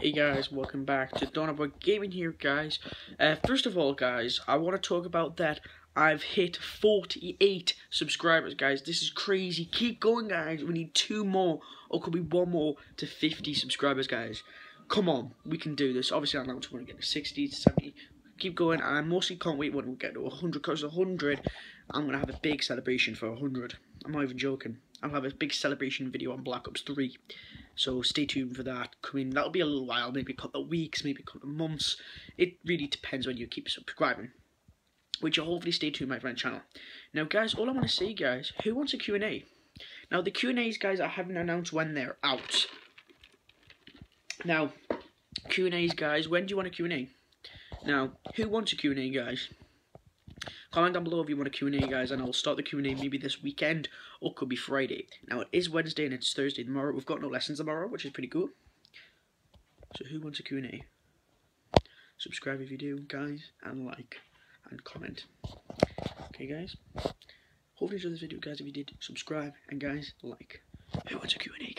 Hey guys, welcome back to Donaboy Gaming here, guys. Uh, first of all, guys, I want to talk about that I've hit 48 subscribers, guys. This is crazy. Keep going, guys. We need two more, or could be one more to 50 subscribers, guys. Come on, we can do this. Obviously, I know to want to get to 60 to 70. Keep going, I mostly can't wait when we get to 100, because 100, I'm going to have a big celebration for 100. I'm not even joking. I'll have a big celebration video on Black Ops 3. So stay tuned for that. Coming, that'll be a little while, maybe a couple of weeks, maybe a couple of months. It really depends when you keep subscribing. Which you'll hopefully stay tuned my friend channel. Now, guys, all I want to say, guys, who wants a Q&A? Now, the Q&As, guys, I haven't announced when they're out. Now, Q&As, guys, when do you want a Q&A? Now, who wants a Q&A, guys? Comment down below if you want a Q&A, guys, and I'll start the Q&A maybe this weekend, or could be Friday. Now, it is Wednesday and it's Thursday tomorrow. We've got no lessons tomorrow, which is pretty cool. So, who wants a Q&A? Subscribe if you do, guys, and like, and comment. Okay, guys? Hopefully you enjoyed this video, guys. If you did, subscribe, and guys, like. Who wants a Q&A,